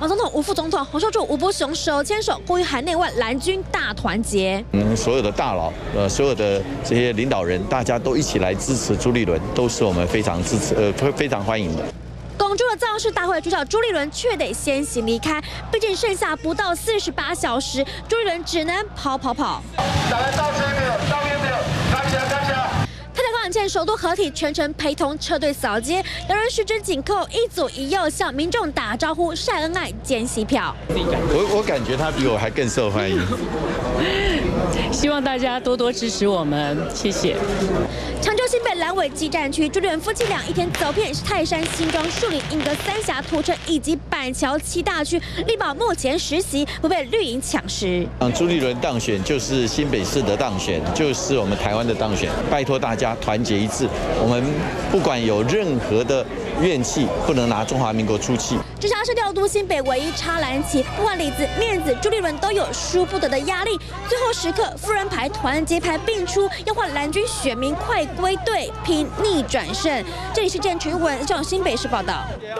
马总统、吴副总统、洪秀柱、吴伯雄手牵手，呼吁海内外蓝军大团结。嗯，所有的大佬，呃，所有的这些领导人，大家都一起来支持朱立伦，都是我们非常支持，呃，非非常欢迎的。广州的造势大会主角朱立伦却得先行离开，毕竟剩下不到四十八小时，朱立伦只能跑跑跑。首都合体全程陪同车队扫街，两人十指紧扣，一左一右向民众打招呼、晒恩爱、捡喜票。我我感觉他比我还更受欢迎。希望大家多多支持我们，谢谢。常州新北蓝尾基站区，朱立伦夫妻俩一天走遍泰山、新庄、树林、英德、三峡、土城以及板桥七大区，力保目前实习不被绿营抢食。朱立伦当选就是新北市的当选，就是我们台湾的当选。拜托大家团结一致，我们不管有任何的怨气，不能拿中华民国出气。直辖市调度新北唯一插蓝旗，不管里子、面子，朱立伦都有输不得的压力。最后时刻，夫人牌、团结牌并出，要换蓝军选民快归队，拼逆转胜。这里是郑群文，从新北市报道。